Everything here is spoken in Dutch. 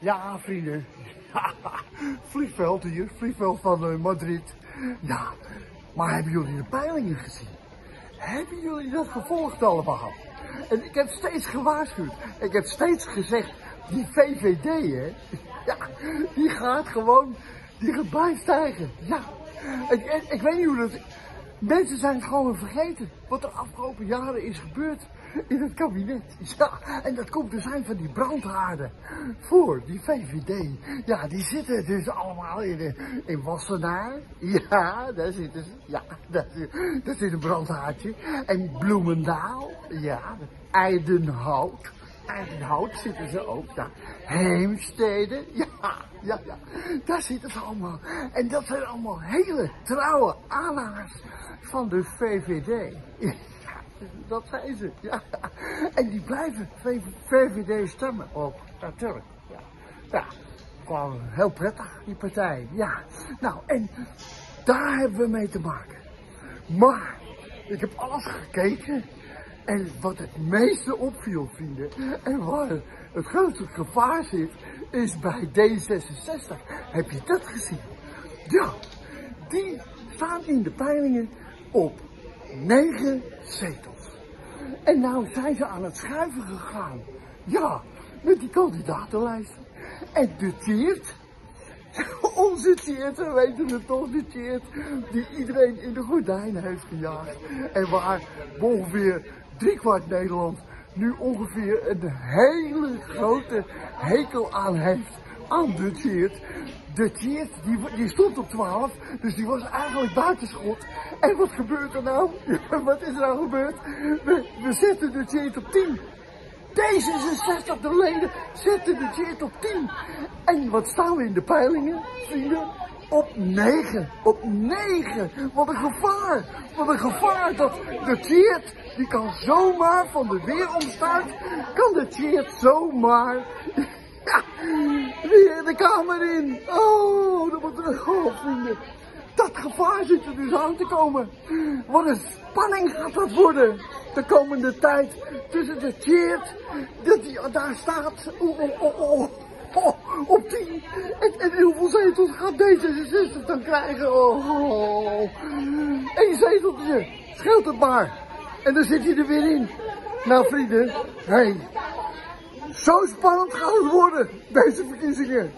Ja, vrienden. vliegveld hier, vliegveld van eh, Madrid. Ja, maar hebben jullie de peilingen gezien? Hebben jullie dat gevolgd allemaal? En ik heb steeds gewaarschuwd. Ik heb steeds gezegd, die VVD, hè, ja, die gaat gewoon, die gaat bijstijgen. Ja, ik, ik, ik weet niet hoe dat... Mensen zijn het gewoon vergeten wat er afgelopen jaren is gebeurd in het kabinet. Ja, en dat komt dus zijn van die brandhaarden voor die VVD. Ja, die zitten dus allemaal in, in Wassenaar. Ja, daar zitten ze. Ja, daar, daar zit een brandhaartje. En Bloemendaal. Ja, Eidenhout. Eidenhout zitten ze ook. Ja, Heemstede. Ja, ja, ja. Daar zitten ze allemaal. En dat zijn allemaal hele trouwe aanhangers van de VVD. Dat zijn ze, ja. En die blijven VVD stemmen ook, natuurlijk. Ja, ja. gewoon heel prettig, die partij, ja. Nou, en daar hebben we mee te maken. Maar, ik heb alles gekeken. En wat het meeste opviel, vrienden, en waar het grootste gevaar zit, is bij D66. Heb je dat gezien? Ja, die staan in de peilingen op negen zetels. En nou zijn ze aan het schuiven gegaan. Ja, met die kandidatenlijsten. En de Teert, onze Teert, we weten het toch, de Teert, die iedereen in de gordijnen heeft gejaagd. En waar ongeveer driekwart Nederland nu ongeveer een hele grote hekel aan heeft de Teert. De Tjeerd, die, die stond op 12, dus die was eigenlijk buitenschot. En wat gebeurt er nou? wat is er nou gebeurd? We, we zetten de Tjeerd op 10. D66 de leden zetten de Tjeerd op 10. En wat staan we in de peilingen, vrienden? Op 9. Op 9. Wat een gevaar. Wat een gevaar dat de Tjeerd, die kan zomaar van de weeromstuit, kan de Tjeerd zomaar weer de kamer in. Oh, dat wordt een oh, vrienden. Dat gevaar zit er dus aan te komen. Wat een spanning gaat dat worden. De komende tijd tussen de cheert, dat die daar staat. Oh, oh, oh, oh. Oh, op die. En, en hoeveel zetels gaat D66 dan krijgen? Oh, oh. Eén zeteltje. Scheelt het maar. En dan zit hij er weer in. Nou vrienden, hey, zo spannend gaat het worden, deze verkiezingen.